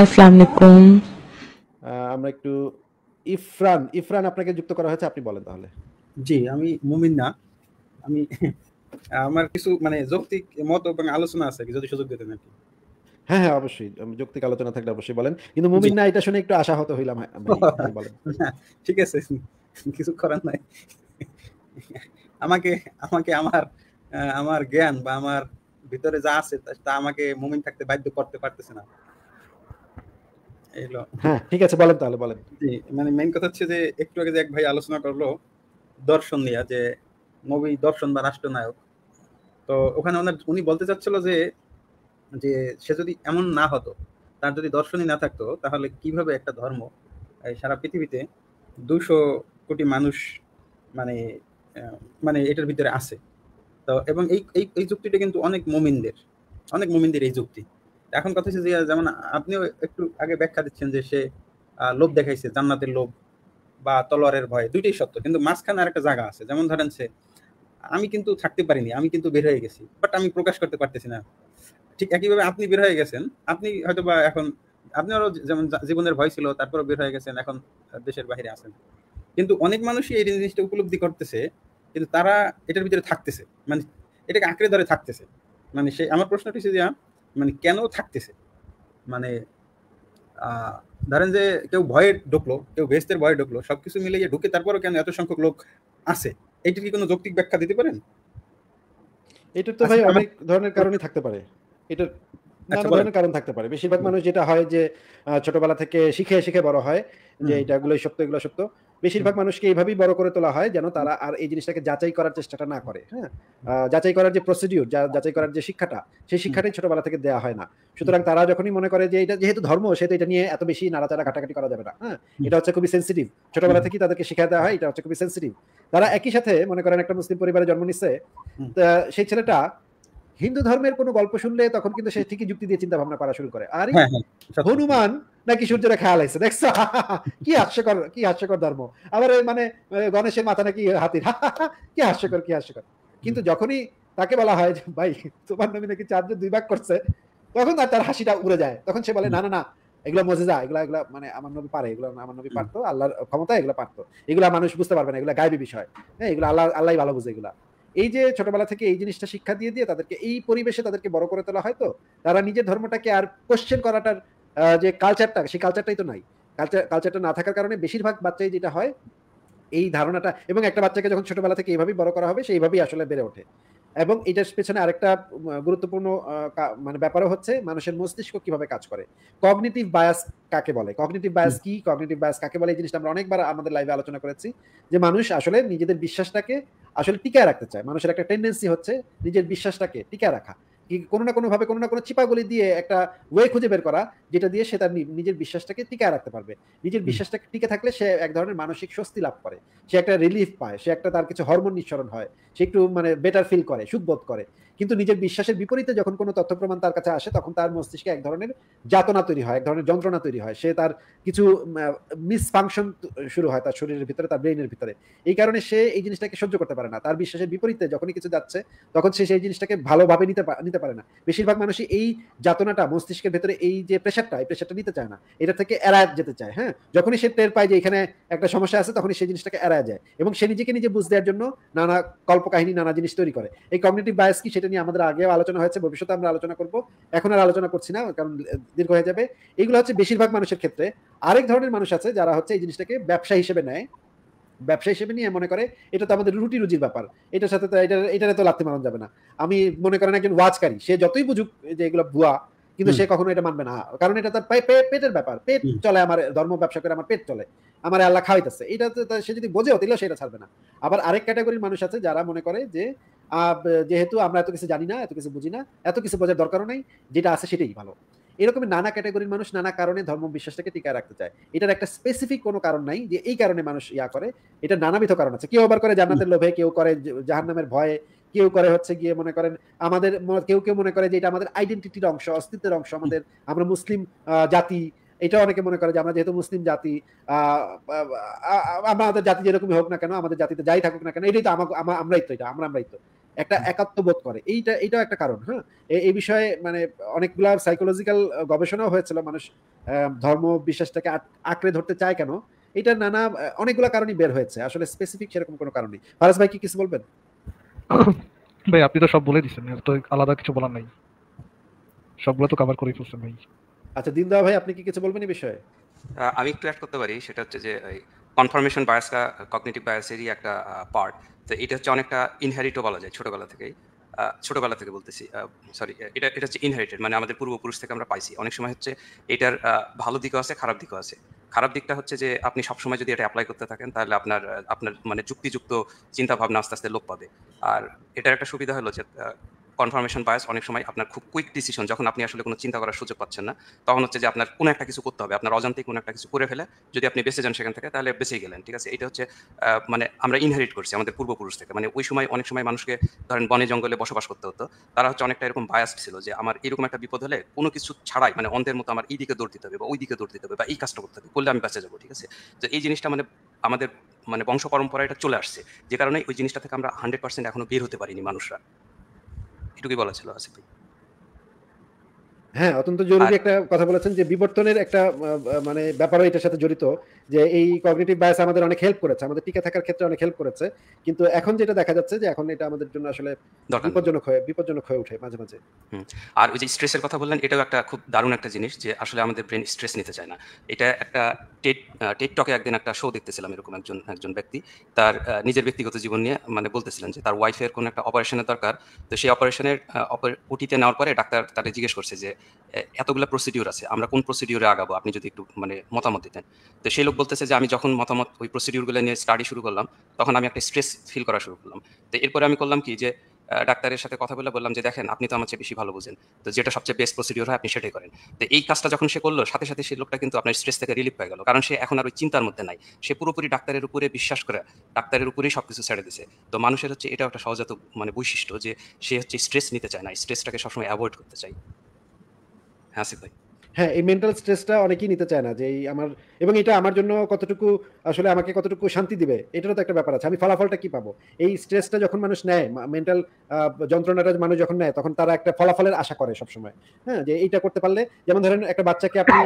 আসসালামু আলাইকুম। আমরা একটু ইফরান ইফরান আপনাকে যুক্ত করা হয়েছে আপনি বলেন তাহলে। জি আমি মুমিন না। আমি আমার কিছু মানে যৌক্তিক মত এবং আলোচনা আছে যদি সুযোগ দিতেন আর কি। হ্যাঁ হ্যাঁ অবশ্যই। যৌক্তিক আলোচনা থাকলে অবশ্যই বলেন। কিন্তু মুমিন না এটা শুনে একটু আশাহত হইলাম বলেন। ঠিক আছে কিছু করার নাই। আমাকে আমাকে আমার আমার জ্ঞান বা আমার ভিতরে যা আছে তা আমাকে মুমিন থাকতে বাধ্য করতে পারতেছে না। হ্যাঁ ঠিক আছে বলেন তাহলে বলেন। জি মানে মেইন কথা হচ্ছে যে একটু আগে যে এক ভাই আলোচনা করল দর্শন নিয়ে যে নবী দর্শন বা রাষ্ট্রনায়ক। তো ওখানে ওনার উনি বলতে চাচ্ছিল যে যে সে যদি এমন না হতো তার যদি দর্শনই না থাকতো তাহলে কীভাবে একটা ধর্ম সারা পৃথিবীতে দুশো কোটি মানুষ মানে মানে এটার ভিতরে আছে। তো এবং এই এই যুক্তিটা কিন্তু অনেক মোমিনদের অনেক মোমিনদের এই যুক্তি। এখন কথা হচ্ছে যে, যেমন আপনিও একটু আগে ব্যাখ্যা দিচ্ছেন যে, সে লোভ দেখাইছে, জান্নাতের লোভ বা তলোয়ারের ভয়, দুইটাই সত্য। কিন্তু মাঝখানে আর একটা জায়গা আছে। যেমন ধরেন সে, আমি কিন্তু থাকতে পারিনি, আমি কিন্তু বের হয়ে গেছি বাট আমি প্রকাশ করতে পারতেছি না। ঠিক একইভাবে আপনি বের হয়ে গেছেন, আপনি হয়তো বা এখন আপনারও যেমন জীবনের ভয় ছিল, তারপরও বের হয়ে গেছেন, এখন দেশের বাহিরে আছেন। কিন্তু অনেক মানুষই এই জিনিসটা উপলব্ধি করতেছে, কিন্তু তারা এটার ভিতরে থাকতেছে। মানে এটাকে আঁকড়ে ধরে থাকতেছে। মানে সে, আমার প্রশ্নটি হচ্ছে যে মানে কেন থাকতেছে? মানে ধরেন যে কেউ ভয়ে ঢুকলো কেউ বেস্তের ভয়ে ঢুকলো সবকিছু মিলে গিয়ে ঢুকে তারপরও কেন এত সংখ্যক লোক আছে? এইটার কি কোনো যৌক্তিক ব্যাখ্যা দিতে পারেন? এটা তো ভাই অনেক ধরনের কারণে থাকতে পারে। এটা নানা ধরনের কারণ থাকতে পারে। বেশিরভাগ মানুষ যেটা হয় যে ছোটবেলা থেকে শিখে শিখে বড় হয় যে এটা গুলোই সত্য এগুলো সত্য। বেশিরভাগ মানুষকে এইভাবেই বড় করে তোলা হয় যেন তারা আর এই জিনিসটাকে যাচাই করার চেষ্টাটা না করে হ্যাঁ? যাচাই করার যে প্রসিডিউর যাচাই করার যে শিক্ষাটা সেই শিক্ষাটাই ছোটবেলা থেকে দেওয়া হয় না। সুতরাং তারা যখনই মনে করে যে এটা যেহেতু ধর্ম সেহেতু এটা নিয়ে এত বেশি নাড়াচাড়া ঘাটাঘাটি করা যাবে না হ্যাঁ? এটা হচ্ছে খুবই সেন্সিটিভ ছোটবেলা থেকেই তাদেরকে শিখা দেওয়া হয় এটা হচ্ছে খুবই সেন্সিটিভ তারা একই সাথে মনে করেন একটা মুসলিম পরিবারে জন্ম নিচ্ছে সেই ছেলেটা হিন্দু ধর্মের কোনো গল্প শুনলে তখন কিন্তু সে ঠিকই যুক্তি দিয়ে চিন্তা ভাবনা করা শুরু করে। আর হনুমান নাকি সূর্যরা খেয়াল আছে দেখছ? কি হাস্যকর কি হাস্যকর ধর্ম। আবার মানে গণেশের মাথা নাকি হাতির। কি হাস্যকর কি হাস্যকর। কিন্তু যখনই তাকে বলা হয় যে ভাই তোমার নবী নাকি চারজন দুই ভাগ করছে তখন তার হাসিটা উড়ে যায়। তখন সে বলে না না না এগুলো মজেজা এগুলো এগুলো মানে আমার নবী পারে এগুলো আমার নবী পারতো আল্লাহর ক্ষমতা এগুলো পারতো। এগুলো মানুষ বুঝতে পারবে না এগুলো গাইবী বিষয়। হ্যাঁ এগুলো আল্লাহ আল্লাহ ভালো বুঝে এগুলা। এই যে ছোটবেলা থেকে এই জিনিসটা শিক্ষা দিয়ে দিয়ে তাদেরকে এই পরিবেশে তাদেরকে বড় করে তোলা হয়তো তারা নিজের ধর্মটাকে আর কোশ্চেন করাটার যে কালচারটা সেই কালচারটাই তো নাই। কালচার কালচারটা না থাকার কারণে বেশিরভাগ বাচ্চাই যেটা হয়, এই ধারণাটা, এবং একটা বাচ্চাকে যখন ছোটবেলা থেকে এইভাবেই বড় করা হবে সেইভাবেই আসলে বেড়ে ওঠে। এবং এটার পেছনে আরেকটা গুরুত্বপূর্ণ মানে ব্যাপারও হচ্ছে মানুষের মস্তিষ্ক কীভাবে কাজ করে। কগনিটিভ বায়াস কাকে বলে? কগনিটিভ বায়াস কি? কগনিটিভ বায়াস কাকে বলে? এই জিনিসটা আমরা অনেকবার আমাদের লাইভে আলোচনা করেছি, যে মানুষ আসলে নিজেদের বিশ্বাসটাকে আসলে টিকায় রাখতে চায়। মানুষের একটা টেন্ডেন্সি হচ্ছে নিজের বিশ্বাসটাকে টিকায় রাখা। কোনো না কোনো ভাবে কোনো না কোনো চিপাগুলি দিয়ে একটা ওয়ে খুঁজে বের করা যেটা দিয়ে সে তার নিজের বিশ্বাসটাকে টিকায় রাখতে পারবে। নিজের বিশ্বাসটাকে টিকে থাকলে সে এক ধরনের মানসিক স্বস্তি লাভ করে। সে একটা রিলিফ পায় সে একটা তার কিছু হরমোন নিঃসরণ হয় সে একটু মানে বেটার ফিল করে সুখবোধ করে। কিন্তু নিজের বিশ্বাসের বিপরীতে যখন কোনো তথ্য প্রমাণ তার কাছে আসে তখন তার মস্তিষ্কে এক ধরনের যাতনা তৈরি হয় এক ধরনের যন্ত্রণা তৈরি হয়। সে তার কিছু মিসফাংশন শুরু হয় তার শরীরের ভিতরে তার ব্রেনের ভিতরে। এই কারণে সে এই জিনিসটাকে সহ্য করতে পারে না। তার বিশ্বাসের বিপরীতে যখনই কিছু যাচ্ছে তখন সে সেই জিনিসটাকে ভালোভাবে নিতে নিতে পারে না। বেশিরভাগ মানুষই এই যাতনাটা, মস্তিষ্কের ভেতরে এই যে প্রেশারটা এই প্রেশারটা নিতে চায় না। এটা থেকে এড়ায় যেতে চায় হ্যাঁ? যখনই সে টের পায় যে এখানে একটা সমস্যা আছে, তখনই সেই জিনিসটাকে এড়ায় যায়। এবং সে নিজেকে নিজে বুঝ দেওয়ার জন্য নানা কল্পকাহিনী, নানা জিনিস তৈরি করে। এই কমিউনিটিভ বায়াস কি সেটা নিয়ে আমাদের আগেও আলোচনা হয়েছে, ভবিষ্যতে আমরা আলোচনা করব। এখন আর আলোচনা করছি না, কারণ দীর্ঘ হয়ে যাবে। এগুলো হচ্ছে বেশিরভাগ মানুষের ক্ষেত্রে। আরেক ধরনের মানুষ আছে যারা হচ্ছে এই জিনিসটাকে ব্যবসা হিসেবে নেয়। ব্যবসা হিসেবে নিয়ে মনে করে এটা তো আমাদের রুটি রুজির ব্যাপার। এটার সাথে তো এটা এটারে তো লাথি মারানো যাবে না। আমি মনে করেন একজন ওয়াজকারী সে যতই বুঝুক যে এগুলো ভুয়া কিন্তু সে কখনো এটা মানবে না। কারণ এটা তার পেটের ব্যাপার। পেট চলে আমার ধর্ম ব্যবসা করে আমার পেট চলে। আমার আল্লাহ খাওয়াইতেছে। এটা সে যদি বোঝেও তাহলে সেটা ছাড়বে না। আবার আরেক ক্যাটাগরির মানুষ আছে যারা মনে করে যে যেহেতু আমরা এত কিছু জানি না এত কিছু বুঝি না এত কিছু বোঝার দরকারও নেই যেটা আছে সেটাই ভালো। এরকম নানা ক্যাটাগরির মানুষ নানা কারণে ধর্ম বিশ্বাসটাকে টিকায় রাখতে চায়। এটার একটা স্পেসিফিক কোনো কারণ নাই যে এই কারণে মানুষ ইয়া করে। এটা নানাবিধ কারণ আছে। কেউ আবার করে জান্নাতের লোভে, কেউ করে জাহান নামের ভয়ে, কেউ করে হচ্ছে গিয়ে মনে করেন আমাদের কেউ কেউ মনে করে যে এটা আমাদের আইডেন্টিটির অংশ, অস্তিত্বের অংশ আমাদের। আমরা মুসলিম জাতি। এটা অনেকে মনে করে যে আমরা যেহেতু মুসলিম জাতি আহ আমাদের জাতি যেরকমই হোক না কেন, আমাদের জাতিতে যাই থাকুক না কেন, এটাই তো আমরাই তো এটা, আমরা আমরাই তো। একটা একাত্ম বোধ করে। এইটা এইটাও একটা কারণ হ্যাঁ? এই বিষয়ে মানে অনেকগুলা সাইকোলজিক্যাল গবেষণাও হয়েছিল মানুষ ধর্ম বিশ্বাসটাকে আঁকড়ে ধরতে চায় কেন? এটা নানা অনেকগুলো কারণই বের হয়েছে। আসলে স্পেসিফিক সেরকম কোনো কারণ নেই। ফারাজ ভাই কি কিছু বলবেন? ভাই আপনি তো সব বলে দিচ্ছেন তো আলাদা কিছু বলার নাই। সবগুলো তো কভার করেই ফেলছেন ভাই। আচ্ছা দিনদা ভাই আপনি কি কিছু বলবেন এই বিষয়ে? আমি একটু অ্যাড করতে পারি সেটা হচ্ছে যে কনফার্মেশন বায়াসটা কগনিটিভ বায়াসেরই একটা পার্ট তো এটা হচ্ছে অনেকটা ইনহেরিটও বলা যায় ছোটবেলা থেকেই। ছোটোবেলা থেকে বলতেছি সরি এটা এটা হচ্ছে ইনহেরিটেড মানে আমাদের পূর্বপুরুষ থেকে আমরা পাইছি। অনেক সময় হচ্ছে এটার ভালো দিকও আছে, খারাপ দিকও আছে। খারাপ দিকটা হচ্ছে যে আপনি সবসময় যদি এটা অ্যাপ্লাই করতে থাকেন, তাহলে আপনার আপনার মানে যুক্তিযুক্ত চিন্তাভাবনা আস্তে আস্তে লোপ পাবে। আর এটার একটা সুবিধা হলো যে কনফার্মেশন বায়াস অনেক সময় আপনার খুব কুইক ডিসিশন যখন আপনি আসলে কোনো চিন্তা করার সুযোগ পাচ্ছেন না, তখন হচ্ছে যে আপনার কোনো একটা কিছু করতে হবে, আপনার অজান্তে কোনো একটা কিছু করে ফেলে, যদি আপনি বেঁচে যান সেখান থেকে, তাহলে বেঁচেই গেলেন, ঠিক আছে? এটা হচ্ছে মানে আমরা ইনহেরিট করছি আমাদের পূর্বপুরুষ থেকে। মানে ওই সময় অনেক সময় মানুষকে ধরেন বনে জঙ্গলে বসবাস করতে হতো, তারা হচ্ছে অনেকটা এরকম বায়াস ছিল যে আমার এরকম একটা বিপদ হলে কোনো কিছু ছাড়াই মানে অন্ধের মতো আমার এই দিকে দৌড় দিতে হবে বা ওই দিকে দৌড় দিতে হবে বা এই কাজটা করতে হবে, করলে আমি বেঁচে যাব, ঠিক আছে? তো এই জিনিসটা মানে আমাদের মানে বংশ পরম্পরা এটা চলে আসছে, যে কারণে ওই জিনিসটা থেকে আমরা হান্ড্রেড পার্সেন্ট এখনও বের হতে পারিনি মানুষরা। এটুকুই বলা ছিল আসিফ ভাই। হ্যাঁ অত্যন্ত জরুরি একটা কথা বলেছেন যে বিবর্তনের একটা মানে ব্যাপারও এটার সাথে জড়িত। যে এই কগনিটিভ বায়াস আমাদের অনেক হেল্প করেছে আমাদের টিকে থাকার ক্ষেত্রে অনেক হেল্প করেছে। কিন্তু এখন যেটা দেখা যাচ্ছে যে এখন এটা আমাদের জন্য আসলে বিপজ্জনক হয়ে বিপজ্জনক হয়ে ওঠে মাঝে মাঝে। আর ওই যে স্ট্রেসের কথা বললেন এটাও একটা খুব দারুণ একটা জিনিস যে আসলে আমাদের ব্রেন স্ট্রেস নিতে চায় না। এটা একটা টেট টেকটকে একদিন একটা শো দেখতেছিলাম এরকম একজন একজন ব্যক্তি। তার নিজের ব্যক্তিগত জীবন নিয়ে মানে বলতেছিলেন যে তার ওয়াইফের কোনো একটা অপারেশনের দরকার। তো সেই অপারেশনের ওটিতে নেওয়ার পরে ডাক্তার তাকে জিজ্ঞেস করছে যে এতগুলো প্রসিডিউর আছে আমরা কোন প্রসিডিউরে আগাবো? আপনি যদি একটু মানে মতামত দিতেন। তো সেই লোক বলতেছে যে আমি যখন মতামত, ওই প্রসিডিউরগুলো নিয়ে স্টাডি শুরু করলাম, তখন আমি একটা স্ট্রেস ফিল করা শুরু করলাম। তো এরপরে আমি করলাম কি যে ডাক্তারের সাথে কথা বলে বললাম যে, দেখেন, আপনি তো আমার চেয়ে বেশি ভালো বুঝেন। তো যেটা সবচেয়ে বেস্ট প্রসিডিওর হয়, আপনি সেটাই করেন। তো এই কাজটা যখন সে করল, সাথে সাথে সেই লোকটা কিন্তু আপনার স্ট্রেস থেকে রিলিফ হয়ে গেল। কারণ সে এখন আর ওই চিন্তার মধ্যে নাই। সে পুরোপুরি ডাক্তারের উপরে বিশ্বাস করে, ডাক্তারের উপরেই সবকিছু ছেড়ে দিছে। তো মানুষের হচ্ছে এটা একটা সহজাত মানে বৈশিষ্ট্য যে, সে হচ্ছে স্ট্রেস নিতে চায় না। স্ট্রেসটাকে সবসময় অ্যাভয়েড করতে চায়। হ্যাঁ ভাই? হ্যাঁ এই মেন্টাল স্ট্রেসটা অনেকেই নিতে চায় না যে এই আমার, এবং এটা আমার জন্য কতটুকু, আসলে আমাকে কতটুকু শান্তি দিবে, এটারও তো একটা ব্যাপার আছে। আমি ফলাফলটা কি পাবো? এই স্ট্রেসটা যখন মানুষ নেয় মেন্টাল যন্ত্রণাটা মানুষ যখন নেয়, তখন তারা একটা ফলাফলের আশা করে সবসময়। হ্যাঁ যে এইটা করতে পারলে, যেমন ধরেন একটা বাচ্চাকে আপনি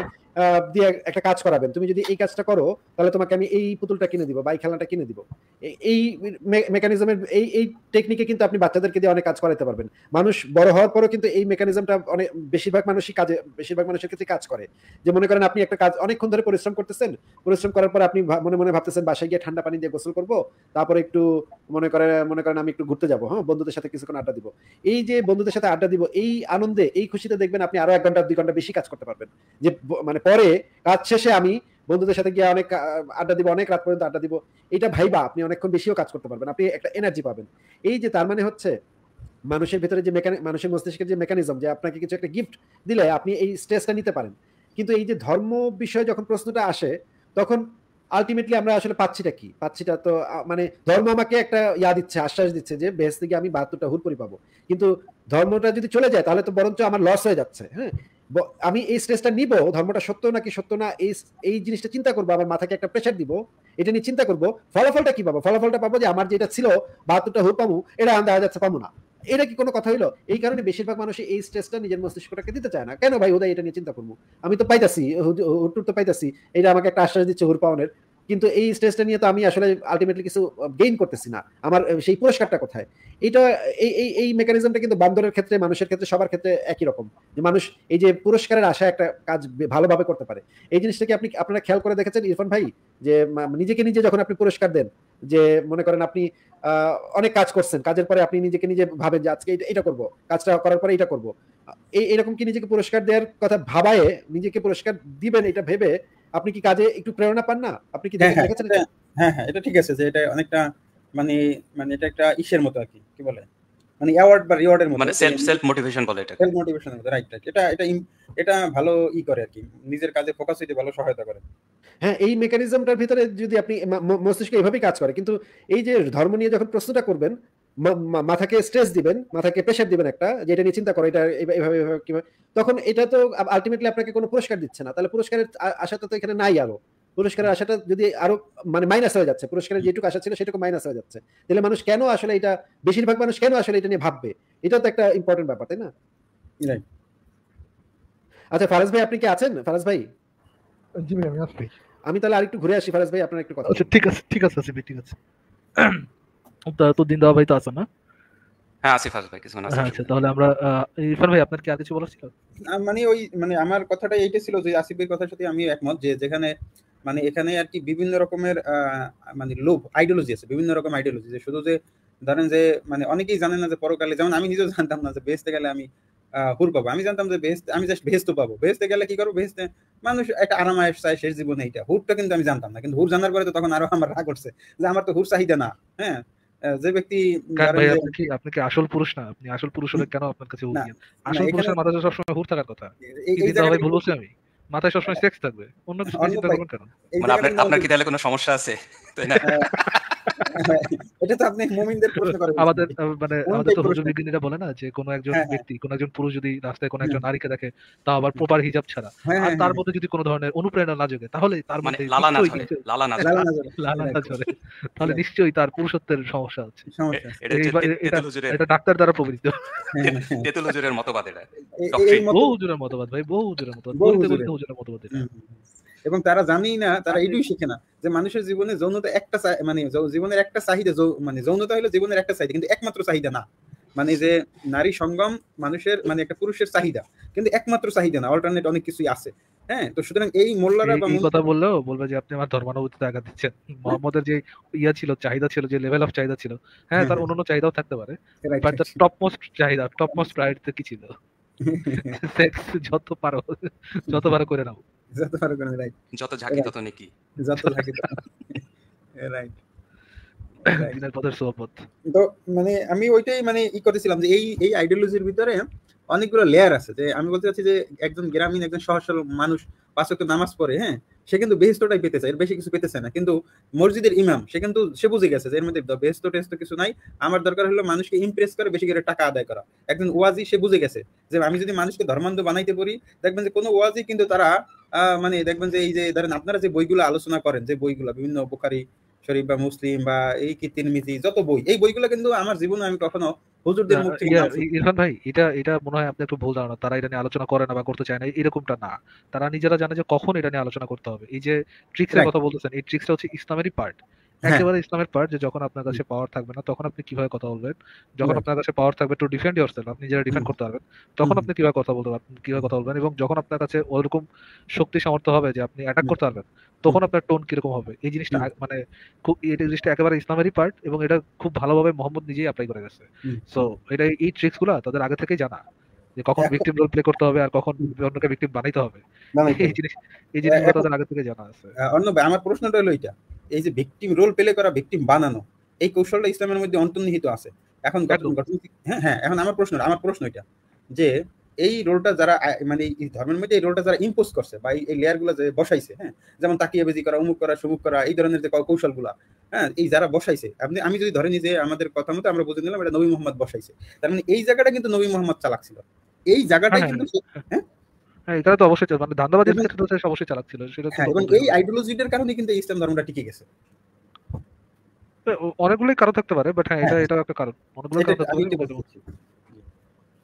দিয়ে একটা কাজ করাবেন। তুমি যদি এই কাজটা করো, তাহলে তোমাকে আমি এই পুতুলটা কিনে দিব বা এই খেলনাটা কিনে দিব। এই মেকানিজমের এই এই টেকনিকে কিন্তু আপনি বাচ্চাদেরকে দিয়ে অনেক কাজ করাতে পারবেন। মানুষ বড় হওয়ার পরও কিন্তু এই মেকানিজমটা অনেক বেশিরভাগ মানুষই কাজে বেশিরভাগ মানুষের ক্ষেত্রে কাজ করে। যে মনে করেন আপনি একটা কাজ অনেকক্ষণ ধরে পরিশ্রম করতেছেন, পরিশ্রম করার পর আপনি মনে মনে ভাবতেছেন, বাসায় গিয়ে ঠান্ডা পানি দিয়ে গোসল করব, তারপরে একটু মনে করেন মনে করেন আমি একটু ঘুরতে যাব হ্যাঁ বন্ধুদের সাথে কিছুক্ষণ আড্ডা দিব। এই যে বন্ধুদের সাথে আড্ডা দিব, এই আনন্দে, এই খুশিতে দেখবেন আপনি আরও এক ঘণ্টা, দুই ঘণ্টা বেশি কাজ করতে পারবেন। যে মানে পরে কাজ শেষে আমি বন্ধুদের সাথে গিয়ে অনেক আড্ডা দিব, অনেক রাত পর্যন্ত আড্ডা দিব। এটা ভাইবা, আপনি অনেকক্ষণ বেশিও কাজ করতে পারবেন, আপনি একটা এনার্জি পাবেন। এই যে তার মানে হচ্ছে, মানুষের ভিতরে যে মেকানিক মানুষের মস্তিষ্কের যে মেকানিজম যে আপনাকে কিছু একটা গিফট দিলে আপনি এই স্ট্রেসটা নিতে পারেন। কিন্তু এই যে ধর্ম বিষয়ে যখন প্রশ্নটা আসে, তখন আলটিমেটলি আমরা আসলে পাচ্ছিটা কি? পাচ্ছিটা তো মানে ধর্ম আমাকে একটা ইয়া দিচ্ছে, আশ্বাস দিচ্ছে যে বেহেস থেকে আমি বাহাত্তরটা হুরপুরি পাবো কিন্তু ধর্মটা যদি চলে যায়, তাহলে তো বরঞ্চ আমার লস হয়ে যাচ্ছে হ্যাঁ? আমি এই স্ট্রেসটা নিব, ধর্মটা সত্য নাকি সত্য না, এই এই জিনিসটা চিন্তা করব আমার মাথাকে একটা প্রেশার দিব, এটা নিয়ে চিন্তা করব, ফলাফলটা কি পাবো? ফলাফলটা পাবো যে আমার যেটা ছিল, বাহাত্তরটা হোক পাবো, এটা আমি দেখা যাচ্ছে পাবো না। এটা কি কোনো কথা হইল? এই কারণে বেশিরভাগ মানুষ এই স্ট্রেসটা নিজের মস্তিষ্কটাকে দিতে চায় না। কেন ভাই? ওদাই এটা নিয়ে চিন্তা করব। আমি তো পাইতাছি হুটুর তো পাইতাছি। এটা আমাকে একটা আশ্বাস দিচ্ছে হুর পাওনের কিন্তু এই স্টেজটা নিয়ে তো আমি আসলে আলটিমেটলি কিছু গেইন করতেছি না। আমার সেই পুরস্কারটা কোথায়? এইটা এই এই এই মেকানিজমটা কিন্তু বান্দরের ক্ষেত্রে, মানুষের ক্ষেত্রে, সবার ক্ষেত্রে একই রকম। যে মানুষ, এই যে পুরস্কারের আশা একটা কাজ ভালোভাবে করতে পারে। এই জিনিসটাকে আপনি, আপনারা খেয়াল করে দেখেছেন, ইরফান ভাই? যে নিজেকে নিজে যখন আপনি পুরস্কার দেন, যে মনে করেন আপনি অনেক কাজ করছেন, কাজের পরে আপনি নিজেকে নিজে ভাবেন যে আজকে এটা করব, কাজটা করার পরে এটা করব। এই, এরকম কি নিজেকে পুরস্কার দেওয়ার কথা ভাবায়, নিজেকে পুরস্কার দিবেন এটা ভেবে আপনি কি কাজে একটু প্রেরণা পান না? আপনি কি হ্যাঁ হ্যাঁ, হ্যাঁ হ্যাঁ এটা ঠিক আছে যে এটা অনেকটা মানে মানে এটা একটা ইসের মতো আর কি কি বলে? মানে অ্যাওয়ার্ড বা রিওয়ার্ডের মতো। মানে সেলফ সেলফ মোটিভেশন বলে এটা সেলফ মোটিভেশন মতো রাইট রাইট এটা এটা এটা ভালো ই করে আর কি নিজের কাজে ফোকাস হইতে ভালো সহায়তা করে। হ্যাঁ এই মেকানিজমটার ভিতরে যদি আপনি মস্তিষ্ক এইভাবেই কাজ করে কিন্তু এই যে ধর্ম নিয়ে যখন প্রশ্নটা করবেন মাথাকে স্ট্রেস দিবেন মাথাকে প্রেশার দিবেন একটা যে এটা নিয়ে চিন্তা করো এটা এইভাবে কীভাবে। তখন এটা তো আলটিমেটলি আপনাকে কোনো পুরস্কার দিচ্ছে না। তাহলে পুরস্কারের আশাটা তো এখানে নাই আরও। পুরস্কারের আশাটা যদি আরও মানে মাইনাস হয়ে যাচ্ছে পুরস্কারের যেটুকু আশা ছিল সেটুকু মাইনাস হয়ে যাচ্ছে। তাহলে মানুষ কেন আসলে এটা বেশিরভাগ মানুষ কেন আসলে এটা নিয়ে ভাববে? এটাও তো একটা ইম্পর্টেন্ট ব্যাপার তাই না? আচ্ছা ফারাজ ভাই আপনি কি আছেন? ফারাজ ভাই? জি ভাই আমি আসছি আমি তাহলে আরেকটু ঘুরে আসি ফারাজ ভাই আপনার একটু কথা আচ্ছা ঠিক আছে ঠিক আছে ঠিক আছে। দিন দেওয়া ভাই তো আছেন না? হ্যাঁ আসিফ আসিফ ভাই কিছুক্ষণ হ্যাঁ আচ্ছা তাহলে আমরা ইরফান ভাই আপনার কি আর কিছু বলার ছিল? মানে ওই মানে আমার কথাটা এইটা ছিল যে আসিফের কথার সাথে আমি একমত যে যেখানে মানে এখানে আর কি বিভিন্ন রকমের মানে লোভ আইডিওলজি আছে বিভিন্ন রকম আইডিওলজি যে শুধু যে ধরেন যে মানে অনেকেই জানেন না যে পরকালে যেমন আমি নিজেও জানতাম না যে বেহেস্তে গেলে আমি হুর পাবো। আমি জানতাম যে বেহেস্তে আমি জাস্ট বেহেস্ত পাবো। বেহেস্তে গেলে কি করব? বেহেস্তে মানুষ একটা আরামায়েশ চায় শেষ জীবনে এইটা। হুরটা কিন্তু আমি জানতাম না। কিন্তু হুর জানার পরে তো তখন আরও আমার রাগ করছে যে আমার তো হুর চাহিদা না। হ্যাঁ? যে ব্যক্তি আপনি কি আসল পুরুষ না? আপনি আসল পুরুষ হলে কেন আপনার কাছে আসল পুরুষের মাথায় তো সবসময় হুর থাকার কথা। ভুল বলছি আমি? মাথায় সবসময় সেক্স থাকবে। অন্য কিছু চিন্তা করবেন কেন? মানে আপনার আপনার কি তাহলে কোনো সমস্যা আছে? তাই না? এটা তো আপনি মুমিনদের প্রশ্ন করেন। আমাদের মানে আমাদের তো হুজুর বিজ্ঞানীরা বলে না যে কোনো একজন হ্যাঁ, হ্যাঁ। ব্যক্তি কোনো একজন পুরুষ যদি রাস্তায় কোনো একজন নারীকে দেখে তা আবার প্রপার হিজাব ছাড়া। হ্যাঁ আর তার। মধ্যে যদি কোনো ধরনের অনুপ্রেরণা না জোগে তাহলে তার মানে লালা না ঝরে লালা না ঝরে। লালা না. ঝরে। তাহলে নিশ্চয়ই তার পুরুষত্বের সমস্যা আছে। সমস্যা এটা ডাক্তার দ্বারা প্রমাণিত হ্যাঁ। তেতুল হুজুরের মতবাদ এটা। এই- মত- বহু হুজুরের মতবাদ ভাই বহু হুজুরের মতবাদ। বহু হুজুরের। মতবাদ এটা। এবং তারা জানেই না তারা এটাই শিখে না যে মানুষের জীবনে যৌনতা একটা মানে জীবনের একটা চাহিদা মানে যৌনতা হলো জীবনের একটা চাহিদা কিন্তু একমাত্র চাহিদা না। মানে যে নারী সঙ্গম মানুষের মানে একটা পুরুষের চাহিদা কিন্তু একমাত্র চাহিদা না অল্টারনেট অনেক কিছুই আছে। হ্যাঁ তো সুতরাং এই মোল্লারা বা কথা বললেও বলবে যে আপনি আমার ধর্মানুভূতিতে আঘাত দিচ্ছেন। মোহাম্মদের যে ইয়া ছিল চাহিদা ছিল যে লেভেল অফ চাহিদা ছিল হ্যাঁ তার হ্যাঁ, অন্যান্য চাহিদাও থাকতে পারে বাট দ্য টপ মোস্ট চাহিদা টপ মোস্ট প্রায়োরিটি কি ছিল? সেক্স যত পারো যত পারো করে নাও। যত right. যত ঝাঁকি তত নেকি। যত রাইট দিনের পথের সোহবত তো মানে আমি ওইটাই মানে ই করেছিলাম যে এই এই আইডিওলজির ভিতরে অনেকগুলো লেয়ার আছে। যে আমি বলতে চাচ্ছি যে একজন গ্রামীণ একজন সহজ সরল মানুষ নামাজ পড়ে হ্যাঁ সে কিন্তু বেহেস্তটাই পেতে চায় এর বেশি কিছু পেতেছে না। কিন্তু মসজিদের ইমাম সে কিন্তু সে বুঝে গেছে যে এর মধ্যে বেহেস্ত টেস্ট কিছু নাই। আমার দরকার হলো মানুষকে ইমপ্রেস করে বেশি করে টাকা আদায় করা। একজন ওয়াজি সে বুঝে গেছে যে আমি যদি মানুষকে ধর্মান্ধ বানাইতে পারি দেখবেন যে কোনো ওয়াজি কিন্তু তারা মানে দেখবেন যে এই যে ধরেন আপনারা যে বইগুলো আলোচনা করেন যে বইগুলো বিভিন্ন বোখারি শরীফ বা মুসলিম বা এই কি মিতি যত বই এই বইগুলো কিন্তু আমার জীবনে আমি কখনো হুজুরদের মুখ থেকে ইয়া, ইরফান ভাই এটা এটা মনে হয় আপনি একটু ভুল ধারণা। তারা এটা নিয়ে আলোচনা করে না বা করতে চায় না এরকমটা না। তারা নিজেরা জানে যে কখন এটা নিয়ে আলোচনা করতে হবে। এই যে ট্রিক্সের কথা বলতেছেন এই ট্রিক্সটা হচ্ছে ইসলামেরই পার্ট। একেবারে ইসলামের পার্ট যে যখন আপনার কাছে পাওয়ার থাকবে না তখন আপনি কীভাবে কথা বলবেন? যখন আপনার কাছে পাওয়ার থাকবে টু ডিফেন্ড ইউর সেলফ আপনি যারা ডিফেন্ড করতে পারবেন তখন আপনি কীভাবে কথা বলতে পারবেন কীভাবে কথা বলবেন? এবং যখন আপনার কাছে ওরকম শক্তি সামর্থ্য হবে যে আপনি অ্যাটাক করতে পারবেন তখন আপনার টোন কীরকম হবে? এই জিনিসটা মানে খুব এই জিনিসটা একেবারে ইসলামেরই পার্ট এবং এটা খুব ভালোভাবে মোহাম্মদ নিজেই অ্যাপ্লাই করে গেছে। সো এটা এই ট্রিক্সগুলা তাদের আগে থেকেই জানা যে কখন ভিকটিম রোল প্লে করতে হবে আর কখন অন্যকে ভিকটিম বানাইতে হবে। এই জিনিস এই জিনিসগুলো তাদের আগে থেকে জানা আছে। অন্য ভাই, আমার প্রশ্নটা হলো এটা এই যে ভিকটিম রোল প্লে করা ভিকটিম বানানো এই কৌশলটা ইসলামের মধ্যে অন্তর্নিহিত আছে। এখন হ্যাঁ হ্যাঁ এখন আমার প্রশ্ন আমার প্রশ্ন এটা যে এই রোলটা যারা মানে এই ধর্মের মধ্যে এই রোলটা যারা ইম্পোজ করছে বা এই- লেয়ারগুলো যে বসাইছে হ্যাঁ যেমন তাকিয়াবাজি করা অমুক করা সমুক করা এই ধরনের যে কৌশলগুলা হ্যাঁ এই যারা বসাইছে আপনি আমি যদি ধরে নিই যে আমাদের কথা মতো আমরা বুঝে নিলাম এটা নবী মোহাম্মদ বসাইছে। তার মানে এই জায়গাটা কিন্তু নবী মোহাম্মদ চালাচ্ছিল এই জায়গাটাই হ্যাঁ, কিন্তু সে- হ্যাঁ এটা তো অবশ্যই মানে ক্ষেত্রে তো অবশ্যই চালাচ্ছিল সেটা তো হ্যাঁ এবং এই আইডিওলজিটার কারণে কিন্তু ইসলাম ধর্মটা টিকে গেছে অনেকগুলোই কারণ থাকতে পারে বাট হ্যাঁ এটা হ্যাঁ। এটা একটা কারণ অনেকগুলো কারণ।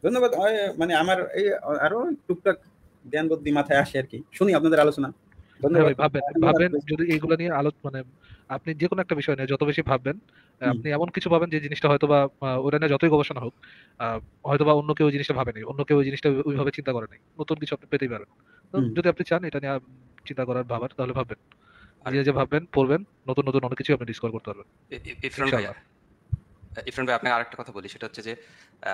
ধন্যবাদ মানে আমার এই আরও টুকটাক জ্ঞান বুদ্ধি মাথায় আসে আর কি শুনি আপনাদের আলোচনা ভাববেন ভাববেন যদি এইগুলো নিয়ে আলো মানে আপনি যে কোনো একটা বিষয় নিয়ে যত বেশি ভাববেন। আপনি এমন কিছু ভাবেন যে জিনিসটা হয়তো বা ওটা নিয়ে যতই গবেষণা হোক হয়তো বা অন্য কেউ জিনিসটা ভাবেনি অন্য কেউ ওই জিনিসটা ওইভাবে চিন্তা করে নাই নতুন কিছু আপনি পেতেই পারেন। তো যদি আপনি চান এটা নিয়ে চিন্তা করার ভাবার তাহলে ভাববেন। আর- যে যে ভাববেন পড়বেন নতুন নতুন অনেক কিছু আপনি ডিসকভার করতে পারবেন। ই- ই- ভাই। ইরফান ভাই আপনাকে আরেকটা কথা বলি সেটা হচ্ছে যে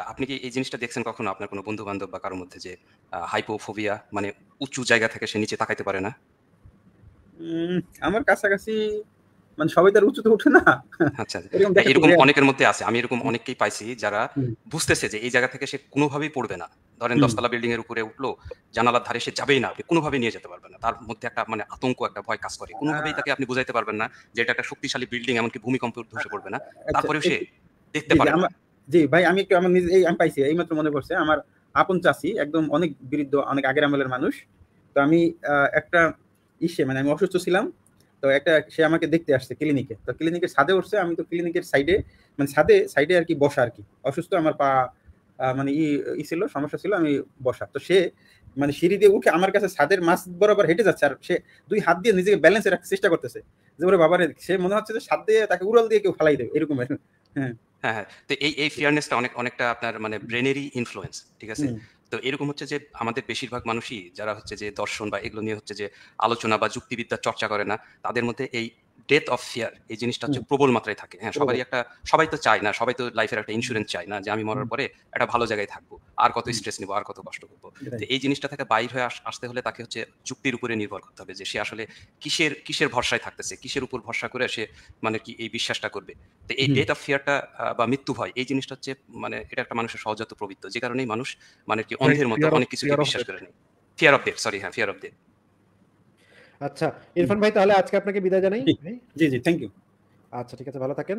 আপনি কি এই জিনিসটা দেখছেন কখনো আপনার কোনো বন্ধু বান্ধব বা কারোর মধ্যে যে হাইপোফোবিয়া মানে উঁচু জায়গা থেকে সে নিচে তাকাইতে পারে না? উম, আমার কাছাকাছি মানে সবাই তার উঁচুতে উঠে না। আচ্ছা এরকম দেখা এরকম। অনেকের মধ্যে আছে। আমি এরকম অনেককেই পাইছি যারা বুঝতেছে যে এই জায়গা থেকে সে কোনোভাবেই পড়বে না। ধরেন দশতলা বিল্ডিং এর উপরে উঠল জানালার ধারে সে যাবেই না। আপনি কোনোভাবেই নিয়ে যেতে পারবেন না। তার মধ্যে একটা মানে আতঙ্ক একটা ভয় কাজ করে। কোনোভাবেই তাকে আপনি বুঝাইতে পারবেন না যে এটা একটা শক্তিশালী বিল্ডিং এমনকি ভূমিকম্প ধসে পড়বে না। আচ্ছা, তারপরেও সে দেখতে পারে জি ভাই আমি একটু আমার নিজে এই আমি পাইছি। এইমাত্র মনে পড়ছে। আমার আপন চাচি একদম অনেক বিরুদ্ধ অনেক আগের আমলের মানুষ। তো আমি আহ, একটা ইসে মানে আমি অসুস্থ ছিলাম। তো একটা সে আমাকে দেখতে আসছে ক্লিনিকে। তো ক্লিনিকের ছাদে উঠছে আমি তো ক্লিনিকের সাইডে মানে ছাদে সাইডে আর কি বসা আর কি। অসুস্থ আমার পা মানে ই ই ছিল সমস্যা ছিল আমি বসা। তো সে মানে সিঁড়ি দিয়ে উঠে আমার কাছে ছাদের মাছ বরাবর হেঁটে যাচ্ছে আর সে দুই হাত দিয়ে নিজেকে ব্যালেন্সে রাখার চেষ্টা করতেছে। যে ওরে বাবারে সে মনে হচ্ছে যে ছাদ দিয়ে তাকে উড়াল দিয়ে কেউ ফালাই দেবে এরকম হ্যাঁ। হ্যাঁ তো এই এই ফিয়ারনেসটা অনেক অনেকটা আপনার মানে ব্রেনেরই ইনফ্লুয়েন্স ঠিক আছে? তো এরকম হচ্ছে যে আমাদের বেশিরভাগ মানুষই যারা হচ্ছে যে দর্শন বা এগুলো নিয়ে হচ্ছে যে আলোচনা বা যুক্তিবিদ্যা চর্চা করে না, তাদের মধ্যে এই ডেথ অফ ফিয়ার এই জিনিসটা হচ্ছে প্রবল মাত্রায় থাকে। হ্যাঁ সবারই একটা সবাই তো চায় না সবাই তো লাইফের একটা ইন্স্যুরেন্স চায় না যে আমি মরার পরে একটা ভালো জায়গায় থাকব আর কত স্ট্রেস নিবো আর কত কষ্ট করব। তো এই জিনিসটা থেকে বাইর হয়ে আসতে হলে তাকে হচ্ছে যুক্তির উপরে নির্ভর করতে হবে যে সে আসলে কিসের কিসের ভরসায় থাকতেছে কিসের উপর ভরসা করে সে মানে কি এই বিশ্বাসটা করবে। তো এই। ডেট অফ ফিয়ারটা বা মৃত্যু ভয় এই জিনিসটা হচ্ছে মানে এটা একটা মানুষের সহজাত প্রবৃত্ত। যে কারণেই মানুষ মানে কি অন্ধের মতো অনেক কিছুকে বিশ্বাস করে নেই ফিয়ার অফ ডেথ সরি হ্যাঁ ফিয়ার অফ ডেথ আচ্ছা ইরফান ভাই তাহলে আজকে আপনাকে বিদায় জানাই জি। জি থ্যাংক ইউ আচ্ছা ঠিক আছে ভালো থাকেন